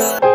Yes.